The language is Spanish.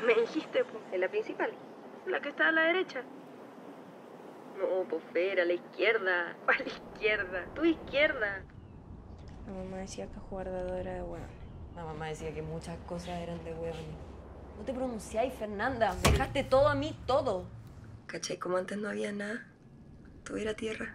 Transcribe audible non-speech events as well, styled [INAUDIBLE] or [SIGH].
[LAUGHS] me dijiste, pues. ¿En la principal? ¿La que está a la derecha? No, pues Fer, a la izquierda. [LAUGHS] a la izquierda? Tu izquierda. La mamá decía que jugar dadora de hueones. La mamá decía que muchas cosas eran de hueones. No te pronunciáis, Fernanda. Me dejaste todo a mí, todo. ¿Cachai? Como antes no había nada. Tuviera tierra.